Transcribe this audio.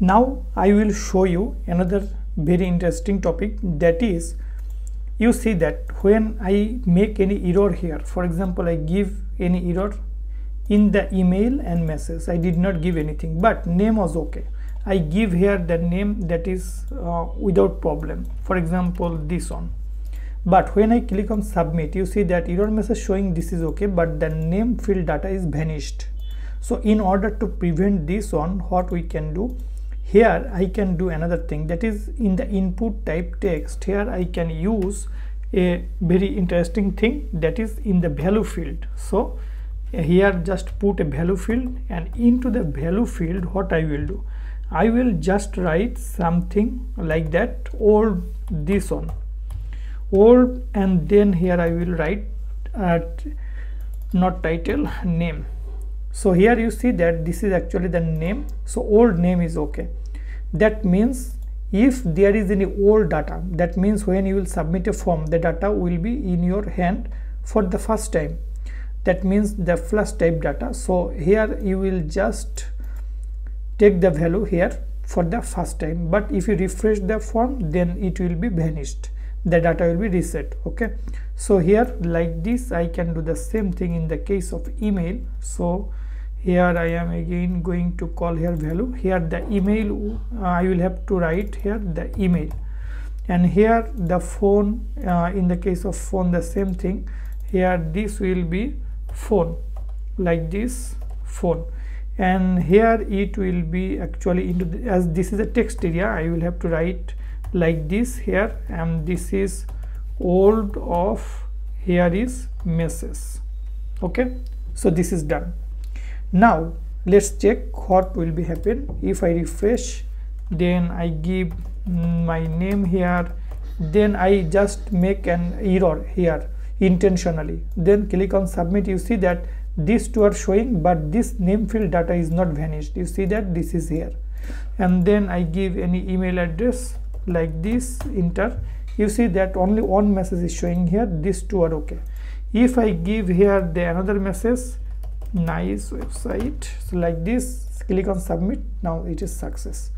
now i will show you another very interesting topic that is you see that when i make any error here for example i give any error in the email and message i did not give anything but name was okay. I give here the name that is uh, without problem for example this one. But when i click on submit you see that error message showing this is okay but the name field data is vanished. So in order to prevent this one what we can do here I can do another thing. That is in the input type text here I can use a very interesting thing. That is in the value field. So here just put a value field and into the value field what I will do? I will just write something like that or this one. Or and then here I will write at not title name so here you see that this is actually the name. So old name is okay. That means if there is any old data that means when you will submit a form the data will be in your hand for the first time. That means the flush type data. So here you will just take the value here for the first time. But if you refresh the form then it will be vanished. The data will be reset. Okay? So here like this i can do the same thing in the case of email. So here I am again going to call here value. Here the email uh, I will have to write here the email. And here the phone uh, in the case of phone the same thing. Here this will be phone like this phone. And here it will be actually into the, as this is a text area I will have to write like this here. And this is old of here is message. Okay? So this is done now let's check what will be happen if i refresh. Then i give my name here. Then i just make an error here intentionally. Then click on submit. You see that these two are showing but this name field data is not vanished. You see that this is here. And then i give any email address like this enter. You see that only one message is showing here. These two are okay. If i give here the another message nice website. So like this click on submit. Now it is success